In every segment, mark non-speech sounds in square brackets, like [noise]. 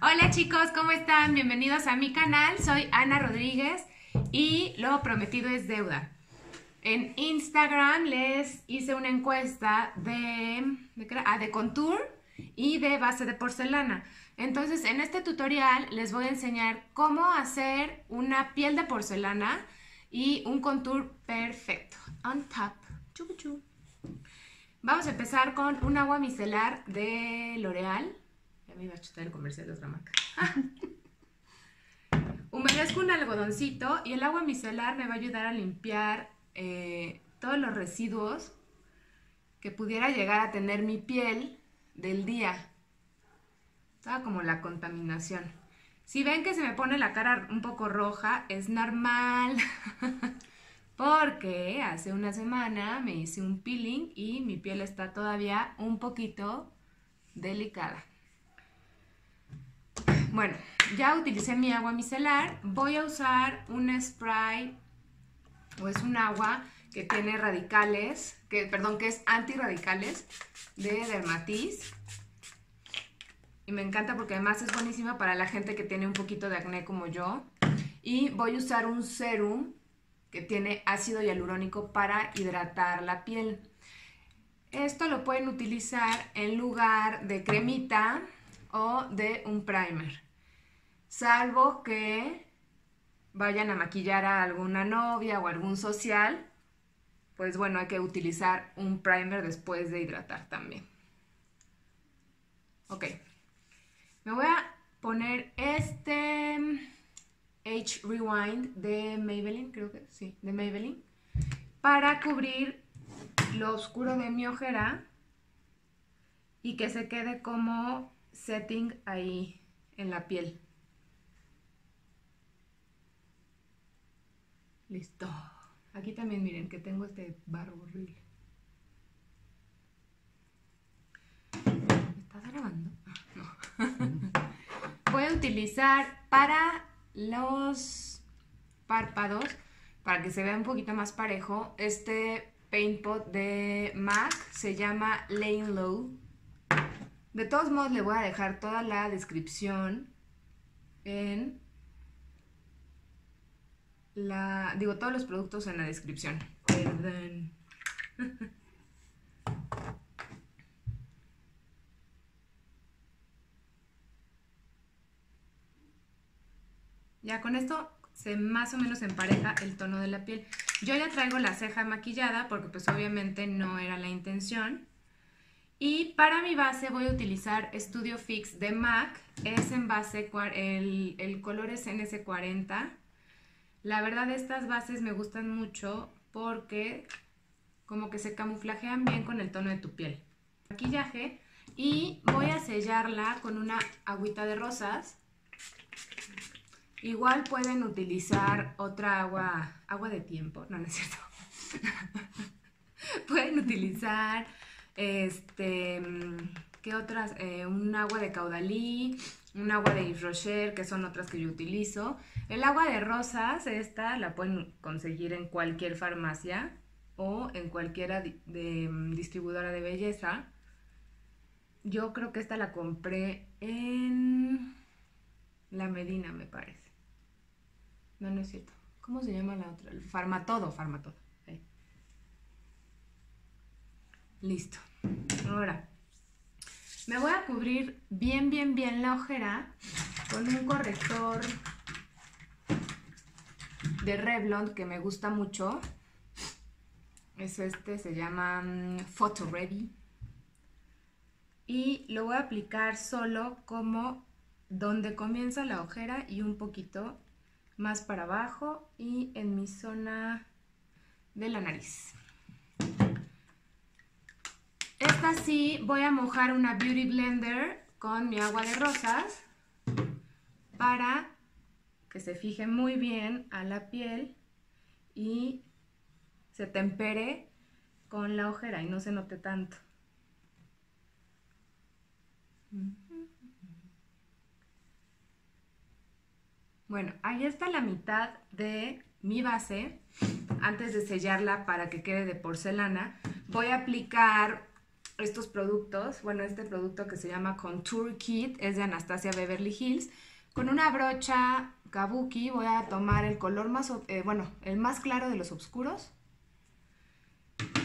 Hola chicos, ¿cómo están? Bienvenidos a mi canal. Soy Ana Rodríguez y lo prometido es deuda. En Instagram les hice una encuesta de, ah, de contour y de base de porcelana. Entonces, en este tutorial les voy a enseñar cómo hacer una piel de porcelana y un contour perfecto. On top. Vamos a empezar con un agua micelar de L'Oreal. Me iba a chutar el comercial de otra marca. [laughs] Humedezco un algodoncito y el agua micelar me va a ayudar a limpiar eh, todos los residuos que pudiera llegar a tener mi piel del día. Toda como la contaminación. Si ven que se me pone la cara un poco roja, es normal. [laughs] porque hace una semana me hice un peeling y mi piel está todavía un poquito delicada. [laughs] Bueno, ya utilicé mi agua micelar. Voy a usar un spray o es un agua que tiene radicales, que, perdón, que es antirradicales de Dermatis. Y me encanta porque además es buenísima para la gente que tiene un poquito de acné como yo. Y voy a usar un serum que tiene ácido hialurónico para hidratar la piel. Esto lo pueden utilizar en lugar de cremita o de un primer, salvo que vayan a maquillar a alguna novia o algún social, pues bueno, hay que utilizar un primer después de hidratar también. Ok, me voy a poner este Age Rewind de Maybelline, creo que sí, de Maybelline, para cubrir lo oscuro de mi ojera y que se quede como setting ahí en la piel. Listo. Aquí también miren que tengo este barro horrible. ¿Estás grabando? No. [laughs] Voy a utilizar para los párpados para que se vea un poquito más parejo. Este paint pot de MAC se llama Lane Low. De todos modos le voy a dejar toda la descripción en la... Digo, todos los productos en la descripción. Perdón. [laughs] Ya con esto se más o menos empareja el tono de la piel. Yo ya traigo la ceja maquillada porque pues obviamente no era la intención. Y para mi base voy a utilizar Studio Fix de MAC. Es en base, el, el color es NS40. La verdad estas bases me gustan mucho porque como que se camuflajean bien con el tono de tu piel. Maquillaje y voy a sellarla con una agüita de rosas Igual pueden utilizar otra agua, agua de tiempo, no, no es cierto. [laughs] pueden utilizar, este, ¿qué otras? Eh, un agua de caudalí, un agua de Yves que son otras que yo utilizo. El agua de rosas, esta la pueden conseguir en cualquier farmacia o en cualquiera de mm, distribuidora de belleza. Yo creo que esta la compré en La Medina, me parece. No, no es cierto. ¿Cómo se llama la otra? El farmatodo, farmatodo. Listo. Ahora, me voy a cubrir bien, bien, bien la ojera con un corrector de Revlon que me gusta mucho. Es este, se llama mm, Photo Ready. Y lo voy a aplicar solo como donde comienza la ojera y un poquito más para abajo y en mi zona de la nariz. Esta sí voy a mojar una Beauty Blender con mi agua de rosas para que se fije muy bien a la piel y se tempere con la ojera y no se note tanto. Bueno, ahí está la mitad de mi base. Antes de sellarla para que quede de porcelana, voy a aplicar estos productos. Bueno, este producto que se llama Contour Kit es de Anastasia Beverly Hills. Con una brocha Kabuki voy a tomar el color más, eh, bueno, el más claro de los oscuros.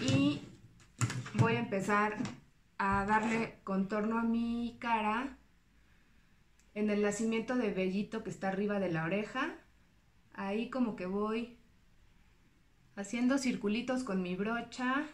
Y voy a empezar a darle contorno a mi cara en el nacimiento de vellito que está arriba de la oreja. Ahí como que voy haciendo circulitos con mi brocha.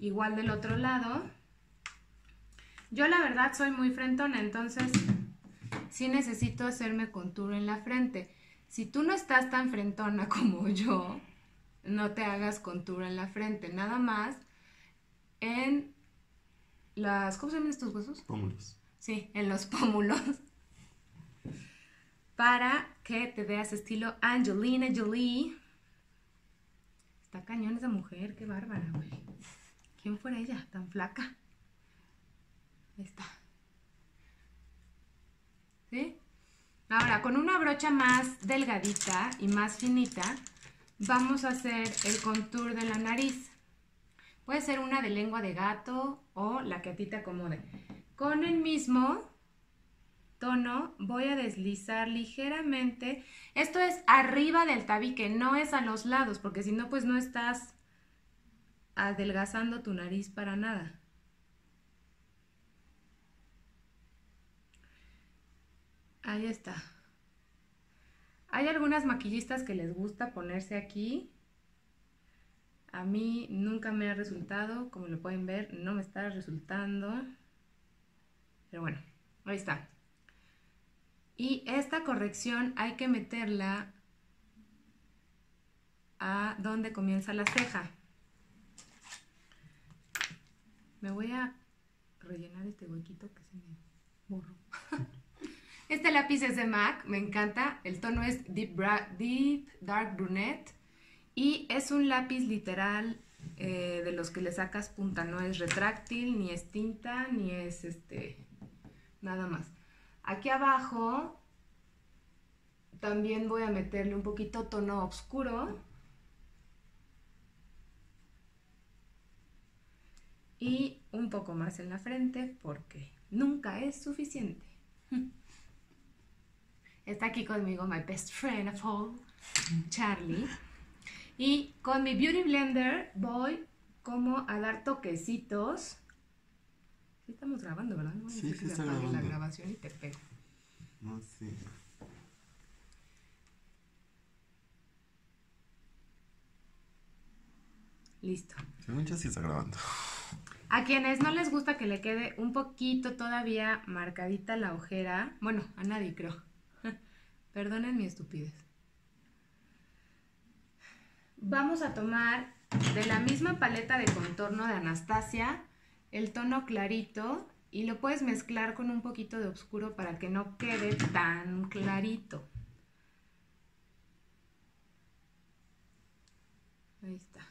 Igual del otro lado. Yo la verdad soy muy frentona, entonces sí necesito hacerme contour en la frente. Si tú no estás tan frentona [laughs] como yo, no te hagas contour en la frente, nada más en las, ¿cómo se llaman estos huesos? Pómulos. Sí, en los pómulos. Para que te veas estilo Angelina Jolie. Está cañón esa mujer, qué bárbara, güey. ¿Quién fuera ella tan flaca? Ahí está. ¿Sí? Ahora, con una brocha más delgadita y más finita, vamos a hacer el contour de la nariz. Puede ser una de lengua de gato o la que a ti te acomode. Con el mismo tono voy a deslizar ligeramente. Esto es arriba del tabique, no es a los lados, porque si no, pues no estás adelgazando tu nariz para nada. Ahí está. Hay algunas maquillistas que les gusta ponerse aquí. A mí nunca me ha resultado, como lo pueden ver, no me está resultando. Pero bueno, ahí está. Y esta corrección hay que meterla a donde comienza la ceja. Me voy a rellenar este huequito que se me borró. [laughs] Este lápiz es de MAC, me encanta. El tono es Deep, Deep Dark Brunette. Y es un lápiz literal eh, de los que le sacas punta. No es retráctil, ni es tinta, ni es este nada más. Aquí abajo también voy a meterle un poquito tono oscuro. Y un poco más en la frente porque nunca es suficiente. [laughs] Está aquí conmigo my best friend of all, Charlie. Y con mi Beauty Blender voy como a dar toquecitos. Sí estamos grabando, ¿verdad? No sí, sí está grabando. la grabación y te pego. No, sí. Listo. Según yo sí está grabando. A quienes no les gusta que le quede un poquito todavía marcadita la ojera, bueno, a nadie creo. [laughs] Perdonen mi estupidez. Vamos a tomar de la misma paleta de contorno de Anastasia el tono clarito y lo puedes mezclar con un poquito de oscuro para que no quede tan clarito. Ahí está.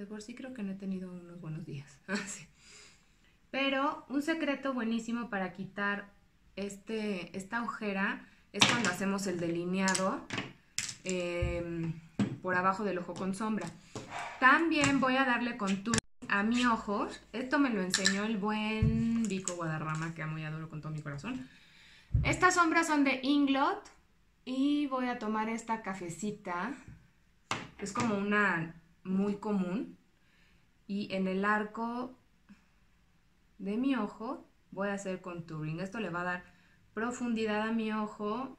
De por sí creo que no he tenido unos buenos días. [laughs] Pero un secreto buenísimo para quitar este, esta ojera es cuando hacemos el delineado em, por abajo del ojo con sombra. También voy a darle contour a mi ojo. Esto me lo enseñó el buen Vico Guadarrama, que amo y adoro con todo mi corazón. Estas sombras son de Inglot y voy a tomar esta cafecita. Es como una muy común. Y en el arco de mi ojo voy a hacer contouring. Esto le va a dar profundidad a mi ojo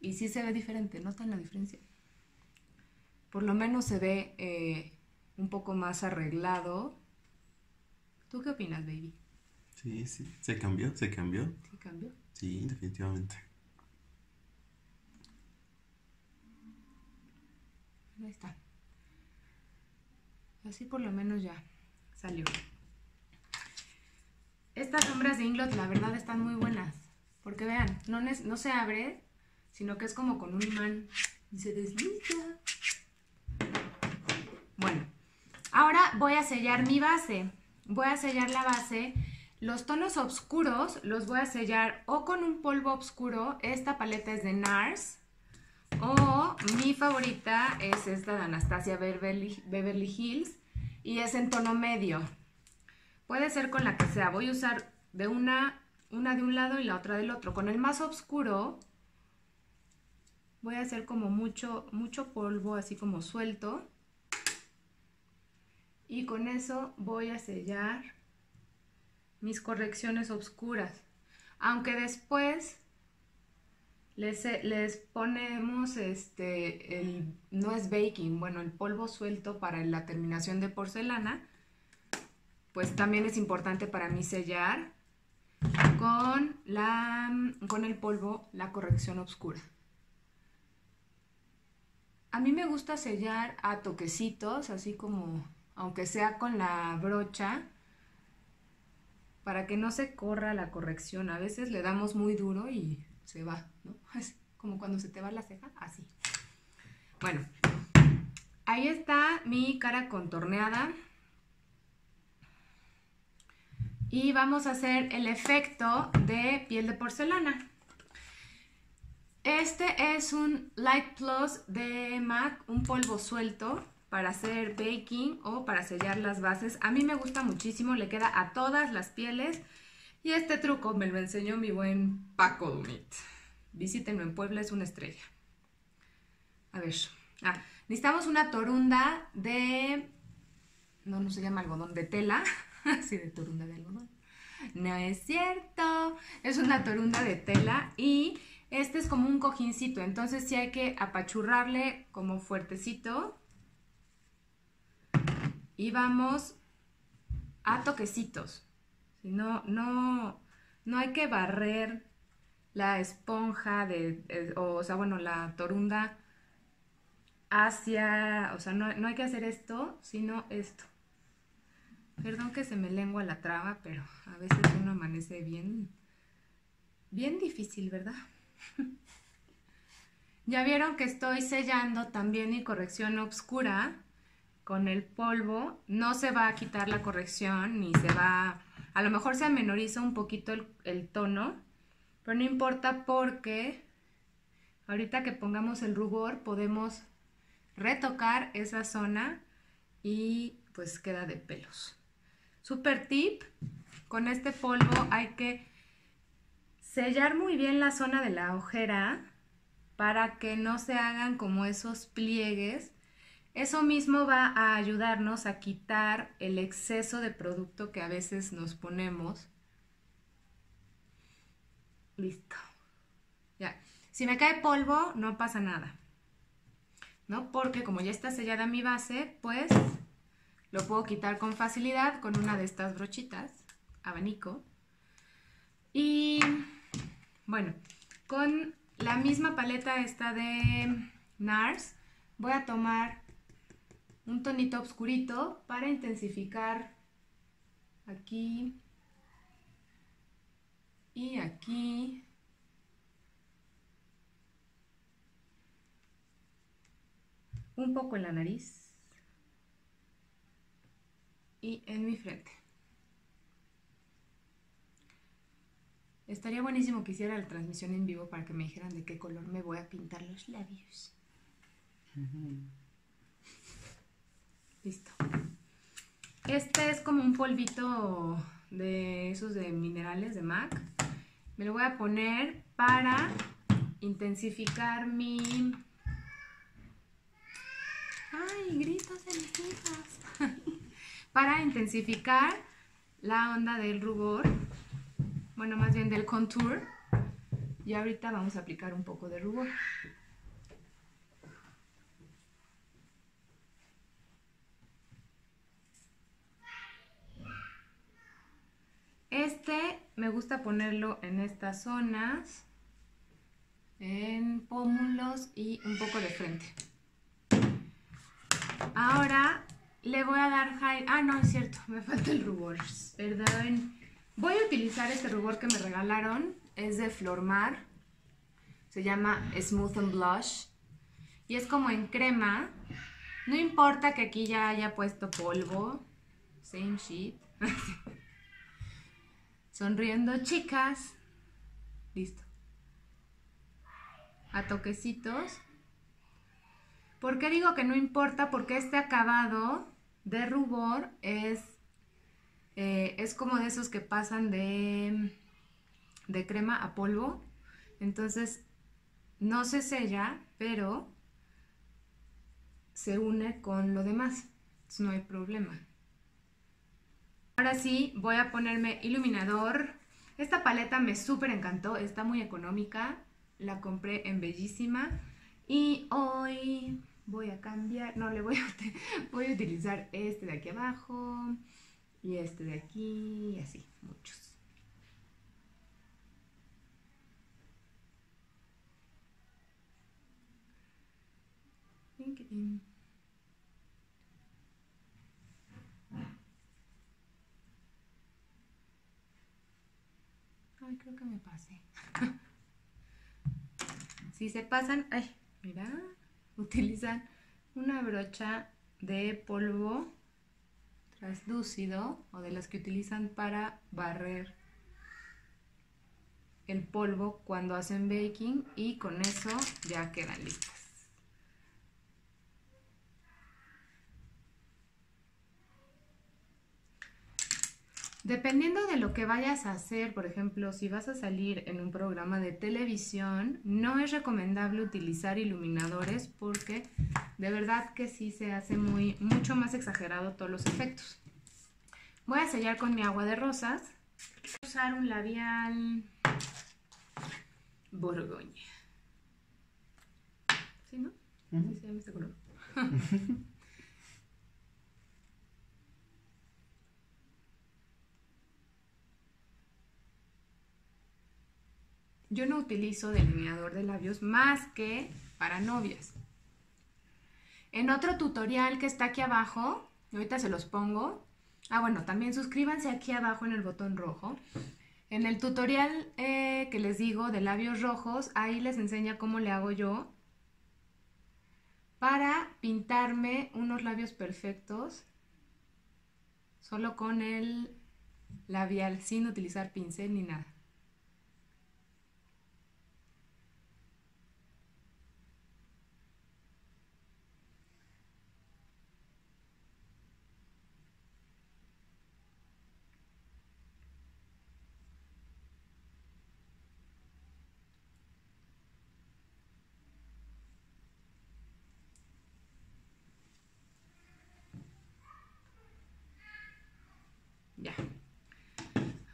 y sí se ve diferente, ¿notan la diferencia? Por lo menos se ve eh, un poco más arreglado. ¿Tú qué opinas, baby? Sí, sí, se cambió, se cambió. ¿Sí cambió? Sí, definitivamente. Ahí está. Así por lo menos ya salió. Estas sombras de Inglot, la verdad, están muy buenas. Porque vean, no, se abre, sino que es como con un imán y se desliza. Bueno, ahora voy a sellar mi base. Voy a sellar la base. Los tonos oscuros los voy a sellar o con un polvo oscuro. Esta paleta es de NARS. O mi favorita es esta de Anastasia Beverly, Hills y es en tono medio. Puede ser con la que sea. Voy a usar de una, una de un lado y la otra del otro. Con el más oscuro voy a hacer como mucho, mucho polvo, así como suelto. Y con eso voy a sellar mis correcciones oscuras. Aunque después les, les, ponemos este, el, no es baking, bueno, el polvo suelto para la terminación de porcelana, pues también es importante para mí sellar con, la, con el polvo la corrección oscura. A mí me gusta sellar a toquecitos, así como, aunque sea con la brocha, para que no se corra la corrección. A veces le damos muy duro y se va, ¿no? [laughs] Es como cuando se te va la ceja, así. Bueno, ahí está mi cara contorneada. Y vamos a hacer el efecto de piel de porcelana. Este es un Light Plus de MAC, un polvo suelto para hacer baking o para sellar las bases. A mí me gusta muchísimo, le queda a todas las pieles. Y este truco me lo enseñó mi buen Paco Dumit. Visítenlo en Puebla, es una estrella. A ver, ah, necesitamos una torunda de... No, no se llama algodón, de tela. [laughs] sí, de torunda de algodón. No es cierto. Es una torunda de tela y este es como un cojincito. Entonces sí hay que apachurrarle como fuertecito y vamos a toquecitos. No, no, no hay que barrer la esponja de, o, sea, bueno, la torunda hacia, o sea, no, no hay que hacer esto, sino esto. Perdón que se me lengua la traba, pero a veces uno amanece bien, bien difícil, ¿verdad? [laughs] ya vieron que estoy sellando también mi corrección oscura con el polvo no se va a quitar la corrección ni se va, a lo mejor se amenoriza un poquito el, tono, pero no importa porque ahorita que pongamos el rubor podemos retocar esa zona y pues queda de pelos. Super tip, con este polvo hay que sellar muy bien la zona de la ojera para que no se hagan como esos pliegues eso mismo va a ayudarnos a quitar el exceso de producto que a veces nos ponemos. Listo. Ya. Si me cae polvo, no pasa nada. ¿No? Porque como ya está sellada mi base, pues lo puedo quitar con facilidad con una de estas brochitas, abanico. Y bueno, con la misma paleta esta de NARS, voy a tomar un tonito oscurito para intensificar aquí y aquí. Un poco en la nariz y en mi frente. Estaría buenísimo que hiciera la transmisión en vivo para que me dijeran de qué color me voy a pintar los labios. Listo. Este es como un polvito de esos de minerales de MAC. Me lo voy a poner para intensificar mi... ¡Ay, gritos de [laughs] para intensificar la onda del rubor, bueno, más bien del contour. Y ahorita vamos a aplicar un poco de rubor. Este me gusta ponerlo en estas zonas, en pómulos y un poco de frente. Ahora le voy a dar high... Ah, no, es cierto, me falta el rubor. Perdón. Voy a utilizar este rubor que me regalaron. Es de Flormar. Se llama Smooth and Blush. Y es como en crema. No importa que aquí ya haya puesto polvo. Same sheet. [laughs] Sonriendo, chicas. Listo. A toquecitos. ¿Por qué digo que no importa? Porque este acabado de rubor es, eh, es como de esos que pasan de, de crema a polvo. Entonces no se sella, pero se une con lo demás. no hay problema. Ahora sí, voy a ponerme iluminador. Esta paleta me súper encantó, está muy económica. La compré en Bellísima. Y hoy voy a cambiar, no, le voy a, [laughs] voy a utilizar este de aquí abajo y este de aquí y así, muchos. Creo que me pasé. [laughs] si se pasan, ay, mira, utilizan una brocha de polvo translúcido o de las que utilizan para barrer el polvo cuando hacen baking y con eso ya quedan listas. Dependiendo de lo que vayas a hacer, por ejemplo, si vas a salir en un programa de televisión, no es recomendable utilizar iluminadores porque de verdad que sí se hace muy, mucho más exagerado todos los efectos. Voy a sellar con mi agua de rosas. Voy a usar un labial Borgoña. ¿Sí, no? Sí, se llama este color. [laughs] yo no utilizo delineador de labios más que para novias. En otro tutorial que está aquí abajo, ahorita se los pongo. Ah, bueno, también suscríbanse aquí abajo en el botón rojo. En el tutorial eh, que les digo de labios rojos, ahí les enseña cómo le hago yo para pintarme unos labios perfectos solo con el labial, sin utilizar pincel ni nada. Ya.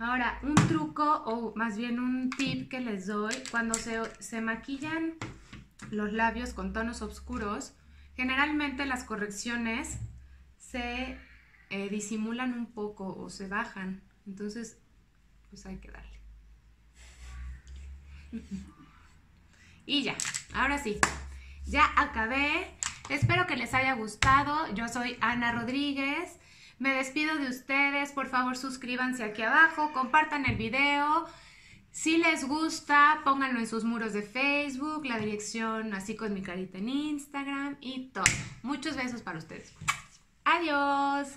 Ahora, un truco o más bien un tip que les doy, cuando se, maquillan los labios con tonos oscuros, generalmente las correcciones se eh, disimulan un poco o se bajan. Entonces, pues hay que darle. [laughs] Y ya, ahora sí, ya acabé. Espero que les haya gustado. Yo soy Ana Rodríguez. Me despido de ustedes, por favor suscríbanse aquí abajo, compartan el video. Si les gusta, pónganlo en sus muros de Facebook, la dirección así con mi carita en Instagram y todo. Muchos besos para ustedes. Adiós.